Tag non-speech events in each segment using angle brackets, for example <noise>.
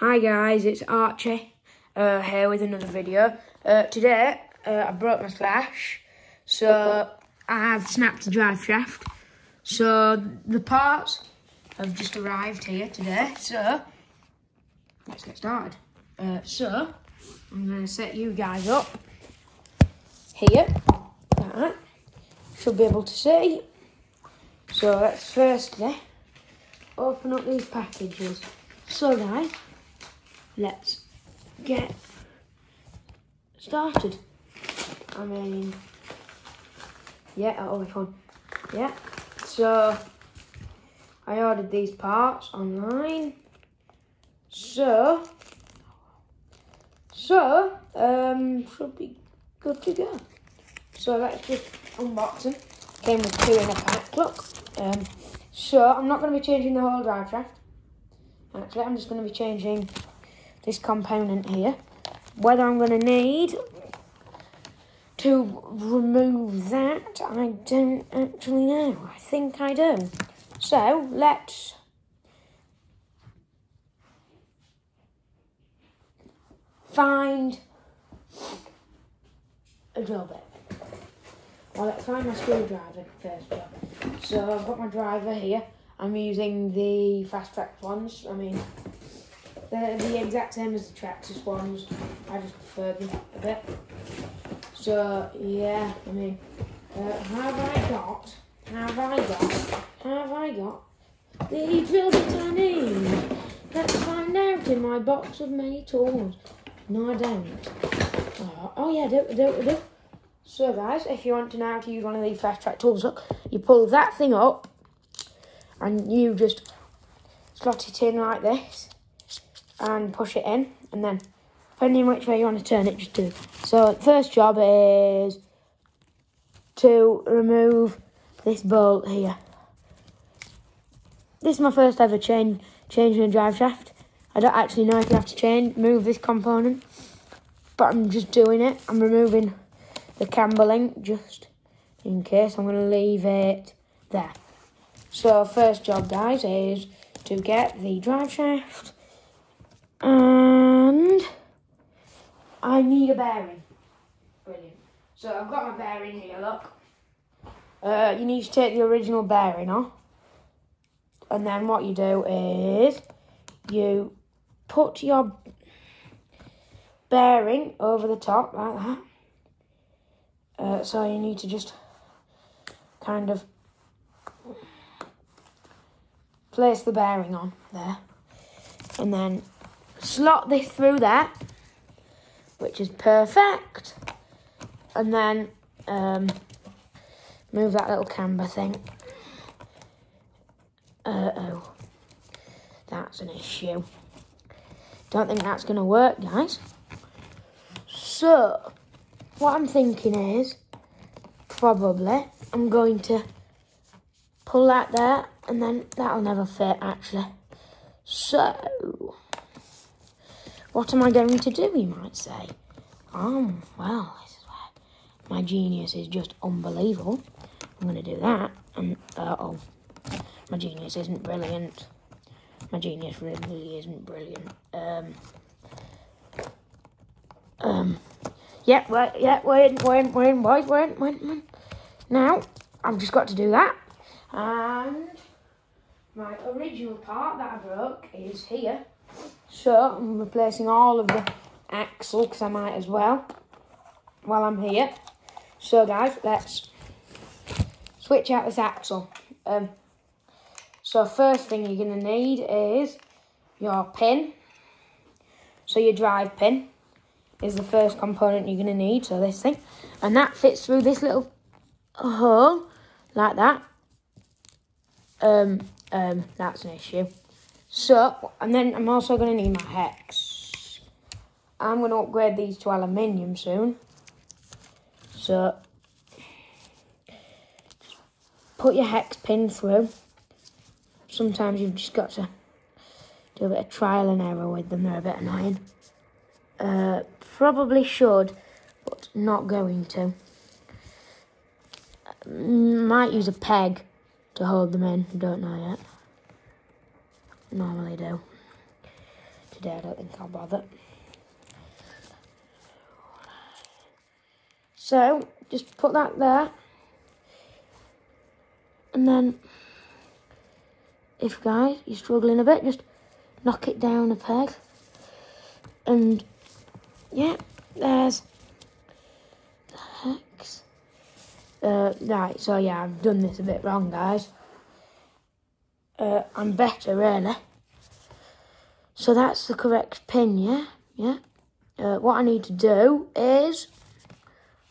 Hi guys, it's Archie uh, here with another video. Uh, today uh, I broke my slash, so I've snapped the drive shaft. So the parts have just arrived here today. So let's get started. Uh, so I'm going to set you guys up here. Right. Should be able to see. So let's firstly open up these packages. So guys, let's get started. I mean, yeah, that'll be fun. Yeah, so I ordered these parts online. So, so, um, should be good to go. So let's just unbox them. Came with two in a pack, look. Um, so I'm not going to be changing the whole drive shaft. Actually, I'm just going to be changing this component here. Whether I'm going to need to remove that, I don't actually know. I think I do. So, let's find a drill bit. Well, let's find my screwdriver first. So I've got my driver here. I'm using the fast track ones. I mean, they're the exact same as the Traxxas ones. I just prefer them a bit. So yeah, I mean, uh, have I got? Have I got? Have I got the drill bit I need? Let's find out in my box of many tools. No, I don't. Oh, oh yeah, do, do, do. So guys, if you want to know how to use one of these fast track tools, look, you pull that thing up and you just slot it in like this and push it in and then depending which way you want to turn it, just do. So first job is to remove this bolt here. This is my first ever change changing a drive shaft. I don't actually know if you have to change move this component, but I'm just doing it. I'm removing the camber link just in case. I'm going to leave it there. So first job, guys, is to get the drive shaft and I need a bearing. Brilliant. So I've got my bearing here, look. Uh, you need to take the original bearing off. And then what you do is you put your bearing over the top like that. Uh, so you need to just kind of place the bearing on there and then slot this through there which is perfect. And then um, move that little camber thing. Uh oh that's an issue. Don't think that's gonna work guys. So what I'm thinking is probably I'm going to pull that there and then that'll never fit actually. So, what am I going to do, you might say? Oh, well, this is where my genius is just unbelievable. I'm going to do that, and, uh oh, my genius isn't brilliant. My genius really isn't brilliant. Um, um, yeah, wait, yeah, wait, wait, wait, wait, wait, wait. Now, I've just got to do that. And my original part that I broke is here. So I'm replacing all of the axle because I might as well while I'm here. So guys, let's switch out this axle. Um, so first thing you're going to need is your pin. So your drive pin is the first component you're going to need, so this thing. And that fits through this little hole, like that. Um, um, that's an issue. So, and then I'm also going to need my hex. I'm going to upgrade these to aluminium soon. So, put your hex pin through. Sometimes you've just got to do a bit of trial and error with them. They're a bit annoying. Uh, probably should, but not going to. Might use a peg to hold them in. Don't know yet. Normally do. today. I don't think I'll bother. So, just put that there. And then, if guys, you're struggling a bit, just knock it down a peg. And, yeah, there's the hex. Uh, right, so yeah, I've done this a bit wrong, guys. Uh, I'm better, really. So that's the correct pin, yeah? Yeah. Uh, what I need to do is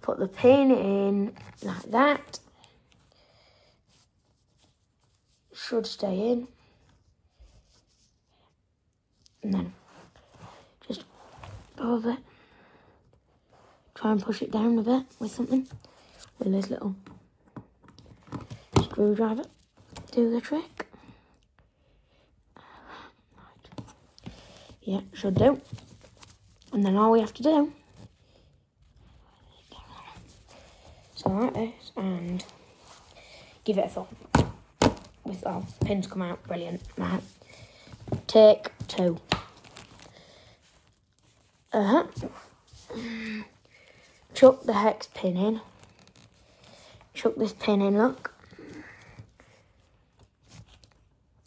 put the pin in like that. Should stay in. And then just go a bit. Try and push it down a bit with something. With this little screwdriver. Do the trick. Yeah, should do. And then all we have to do So like this and give it a thump. With oh pins come out, brilliant. Right. Take two. Uh-huh. Chuck the hex pin in. Chuck this pin in, look.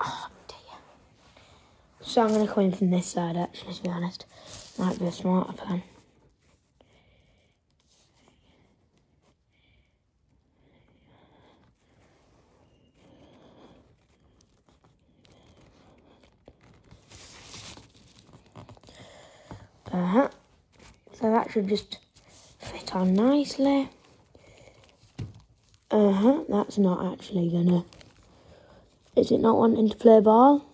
Oh dear. So I'm gonna come in from this side actually to be honest. Might be a smarter plan. Uh-huh. So that should just fit on nicely. Uh-huh, that's not actually gonna... Is it not wanting to play ball?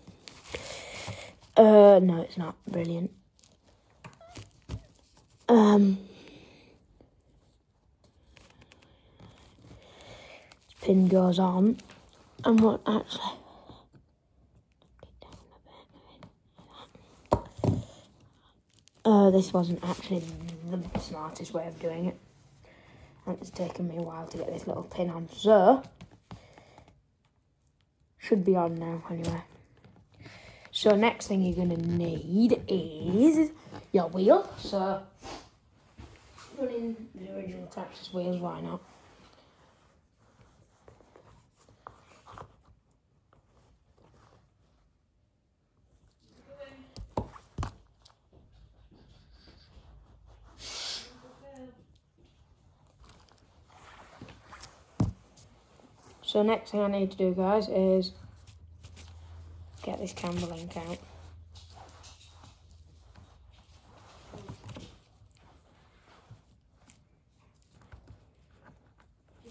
Uh, no, it's not. Brilliant. Um... Pin goes on, and what actually... Uh, this wasn't actually the smartest way of doing it. And it's taken me a while to get this little pin on. So, should be on now anyway. So next thing you're to need is your wheel. So, running the original Traxxas wheels, why not? So next thing I need to do, guys, is get this camber link out.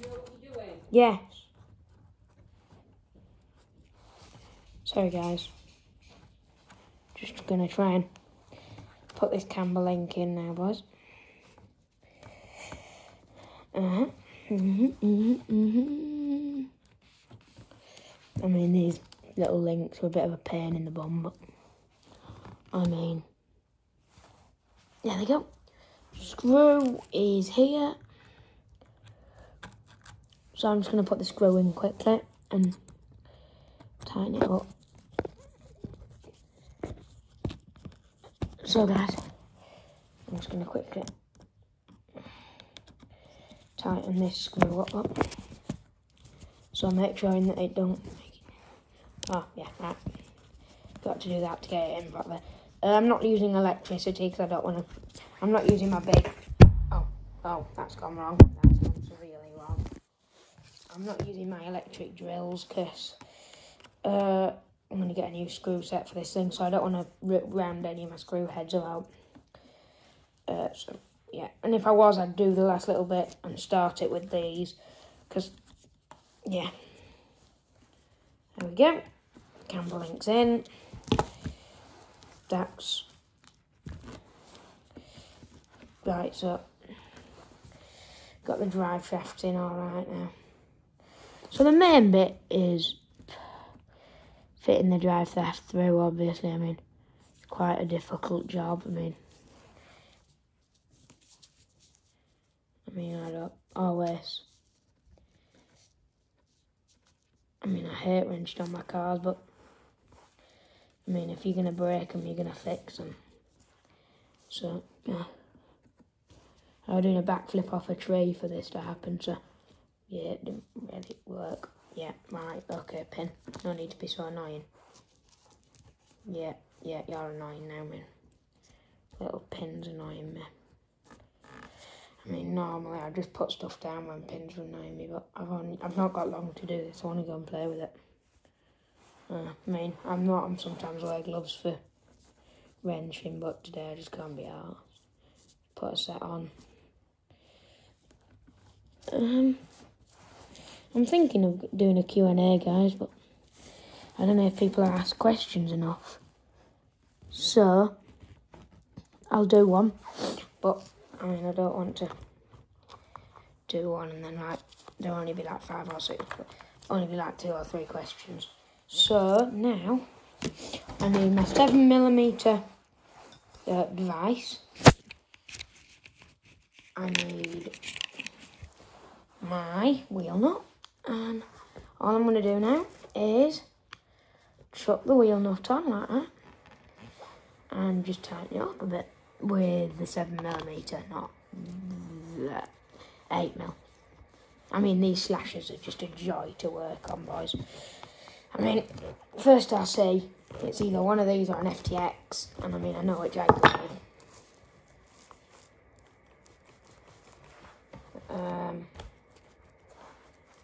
Doing? Yes. Sorry, guys. Just gonna try and put this camber link in now, boys. Uh huh. hmm hmm hmm I mean, these little links are a bit of a pain in the bum, but I mean, there they go. Screw is here. So I'm just going to put the screw in quickly and tighten it up. So guys, I'm just going to quickly tighten this screw up. up. So I'm make sure that it don't Oh, yeah, right. Got to do that to get it in properly. Uh, I'm not using electricity because I don't want to... I'm not using my big... Oh, oh, that's gone wrong. That's gone really wrong. I'm not using my electric drills because uh, I'm going to get a new screw set for this thing, so I don't want to rip round any of my screw heads about. Uh, so, yeah. And if I was, I'd do the last little bit and start it with these because, yeah. There we go. Camber links in. That's right. So got the drive shaft in all right now. So the main bit is fitting the drive shaft through. Obviously, I mean it's quite a difficult job. I mean, I mean I don't always. I mean, I hate wrenching on my cars, but I mean, if you're going to break them, you're going to fix them. So, yeah. I was doing a backflip off a tree for this to happen, so yeah, it didn't really work. Yeah, right, okay, pin. No need to be so annoying. Yeah, yeah, you're annoying now, man. Little pins annoying me. I mean, normally I just put stuff down when pins are annoying me, but I've only I've not got long to do this. I want to go and play with it. I mean, I'm not. I'm sometimes wear gloves for wrenching, but today I just can't be asked. Put a set on. Um, I'm thinking of doing a Q&A, guys, but I don't know if people ask questions enough. So, I'll do one, but I mean, I don't want to do one and then like there'll only be like five or six, only be like two or three questions. So now I need my seven millimeter uh, device. I need my wheel nut, and all I'm going to do now is chuck the wheel nut on like that, and just tighten it up a bit with the 7mm, not the 8mm. I mean, these slashes are just a joy to work on, boys. I mean, first I'll say it's either one of these or an FTX, and I mean, I know which I with. Um,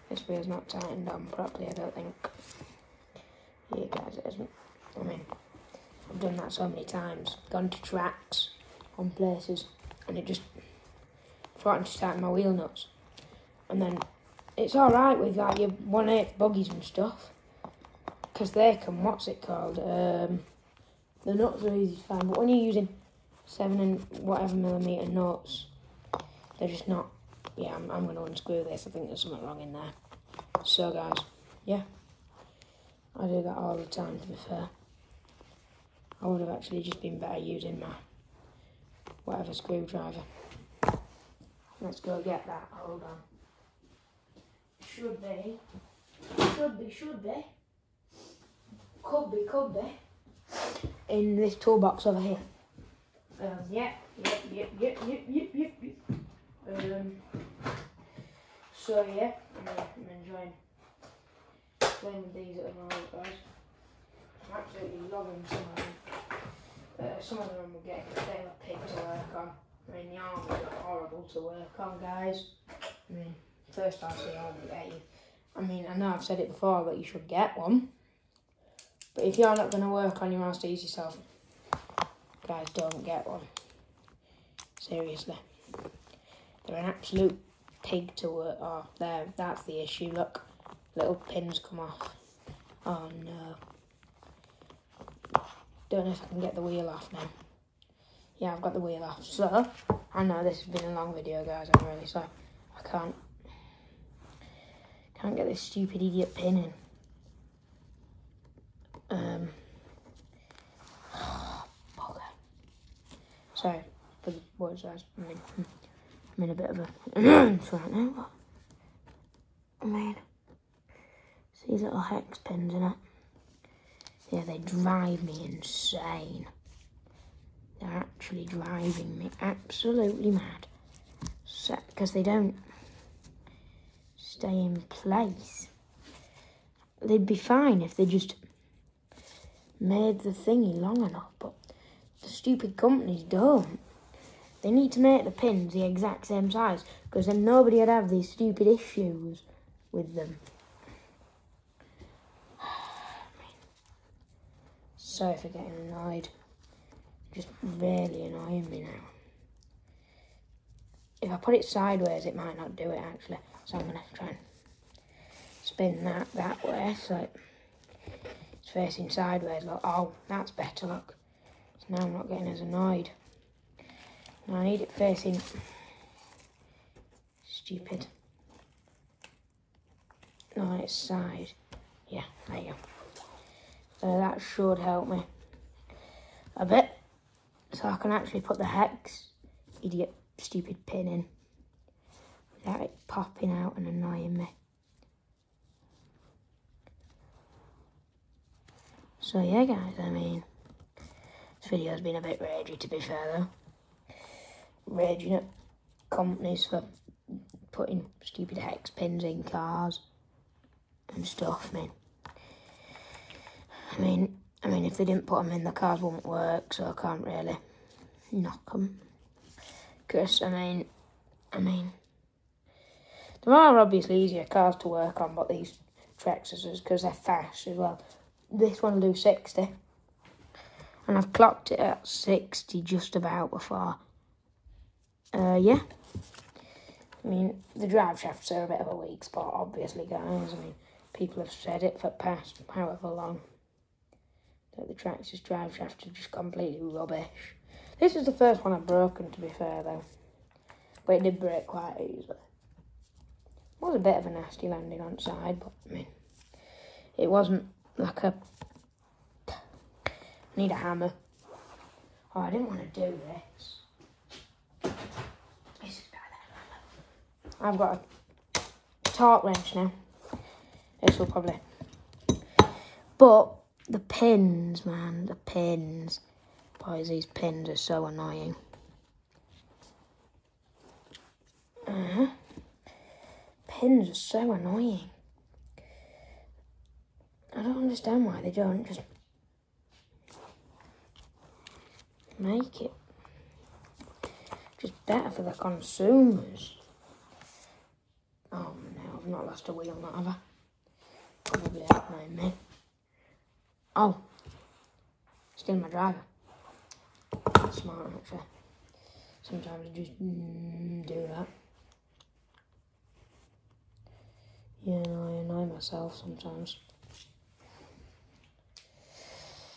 this wheel's not tightened on properly, I don't think. Yeah, guys, it isn't. I mean, I've done that so many times. Gone to tracks, on places and it just forgotten to tighten my wheel nuts. And then it's alright with like your 1 8 buggies and stuff because they can, what's it called? Um, they're not are easy to find, but when you're using 7 and whatever millimetre nuts, they're just not. Yeah, I'm, I'm going to unscrew this. I think there's something wrong in there. So, guys, yeah, I do that all the time to be fair. I would have actually just been better using my whatever screwdriver. Let's go get that. Hold on. Should be. Should be, should be. Could be, could be. In this toolbox over here. Um, yeah, yep, yep, yep, yep, yep, yep, yep. Um, so yeah, I'm, I'm enjoying playing with these at the moment, guys. I'm absolutely loving some of them. Uh, some of them will get they were pig to work on. I mean, the arms are horrible to work on, guys. I mean, first I get you. I mean, I know I've said it before that you should get one. But if you're not going to work on your ease yourself, guys, don't get one. Seriously. They're an absolute pig to work. Oh, there, that's the issue. Look, little pins come off. Oh no. Don't know if I can get the wheel off now. Yeah, I've got the wheel off. So, I know this has been a long video, guys. I'm really sorry. I can't, can't get this stupid idiot pin in. Um, okay. Sorry guys. I mean, I'm in a bit of a right now, but I mean, these little hex pins in it. Yeah, they drive me insane. They're actually driving me absolutely mad. Because they don't stay in place. They'd be fine if they just made the thingy long enough, but the stupid companies don't. They need to make the pins the exact same size, because then nobody would have these stupid issues with them. <sighs> Sorry for getting annoyed. Just really annoying me now. If I put it sideways, it might not do it actually. So I'm to try and spin that that way so it's facing sideways. Look, oh, that's better, look. So now I'm not getting as annoyed. I need it facing... Stupid. On its side. Yeah, there you go. Uh, that should help me a bit. So I can actually put the hex, idiot, stupid pin in without it popping out and annoying me. So yeah, guys, I mean, this video's been a bit ragey to be fair though. Raging at companies for putting stupid hex pins in cars and stuff, man. I mean, I mean, if they didn't put them in, the cars wouldn't work, so I can't really knock them. Because, I mean, I mean, there are obviously easier cars to work on, but these Traxxas, because they're fast as well. This one will do 60. And I've clocked it at 60 just about before. Uh, yeah. I mean, the drive shafts are a bit of a weak spot, obviously, guys. I mean, people have said it for past however long. That the Traxxas drive shafts are just completely rubbish. This is the first one I've broken, to be fair, though. But it did break quite easily. It was a bit of a nasty landing on side, but, I mean, it wasn't like a... I need a hammer. Oh, I didn't want to do this. This is better than a hammer. I've got a torque wrench now. This will probably... But the pins, man, the pins. Boys, these pins are so annoying. Uh -huh. Pins are so annoying. I don't understand why they don't just make it just better for the consumers. Oh no, I've not lost a wheel, not have I? Probably have, me. Oh, still my driver. That's smart, actually. Sometimes I just mm, do that. Yeah, I annoy myself sometimes.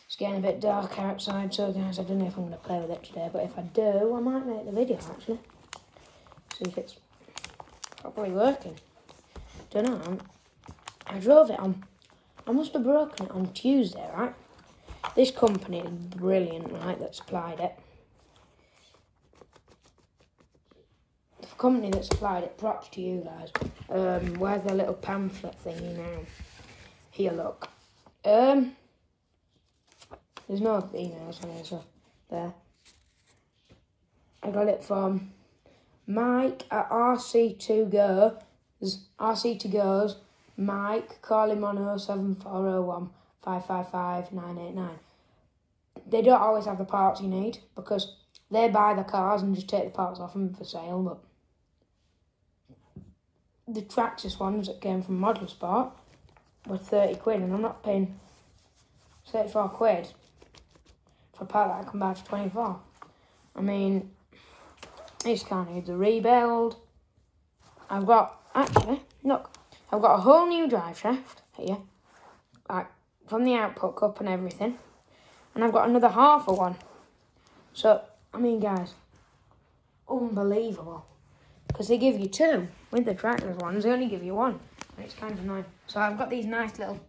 It's getting a bit dark outside, so guys, I don't know if I'm going to play with it today, but if I do, I might make the video, actually. See if it's properly working. Don't know, I drove it on I must have broken it on Tuesday, right? This company is brilliant, right, that supplied it. The company that supplied it, props to you guys. Um, where's the little pamphlet thingy now? Here, look. Um, there's no emails on here, so there. I got it from Mike at RC2Go. RC2Go's Mike, call him on 07401 555 989. They don't always have the parts you need because they buy the cars and just take the parts off them for sale. But the Traxxas ones that came from Model Sport were 30 quid, and I'm not paying 34 quid for a part that I can buy for 24. I mean, this car needs a rebuild. I've got, actually, look, I've got a whole new drive shaft here, like from the output cup and everything. And I've got another half of one. So, I mean, guys, unbelievable. Because they give you two. With the Traxxas ones, they only give you one. And it's kind of annoying. So I've got these nice little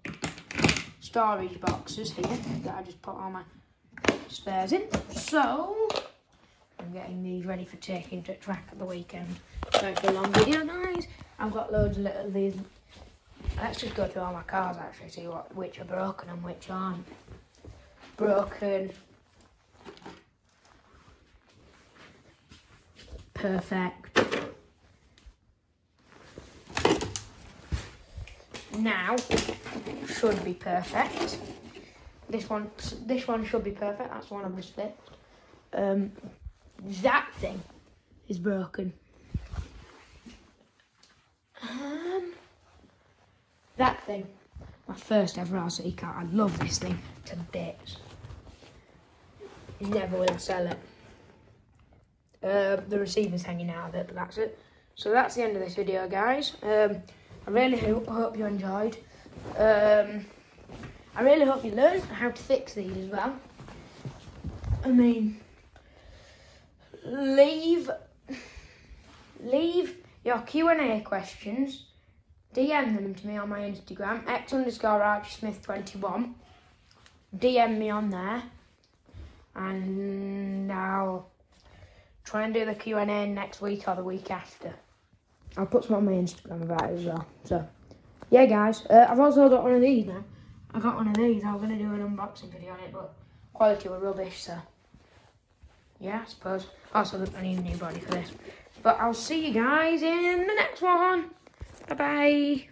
storage boxes here that I just put all my spares in. So, I'm getting these ready for taking to track at the weekend. Sorry for a long video, guys. I've got loads of little these. Let's just go through all my cars actually, see what which are broken and which aren't. Broken. Perfect. Now should be perfect. This one, this one should be perfect. That's one I've just fixed. Um, that thing is broken. Um, that thing. My first ever RC car. I love this thing to bits. Never will sell it. Uh, the receiver's hanging out of it, but that's it. So that's the end of this video, guys. Um, I really hope, hope you enjoyed. Um, I really hope you learned how to fix these as well. I mean, leave leave your Q&A questions, DM them to me on my Instagram, x underscore archsmith21. DM me on there, and I'll try and do the Q&A next week or the week after. I'll put some on my Instagram about it as well. So, yeah, guys, uh, I've also got one of these now. I got one of these. I was going to do an unboxing video on it, but quality were rubbish, so yeah, I suppose. Also, I need a new body for this. But I'll see you guys in the next one. Bye bye.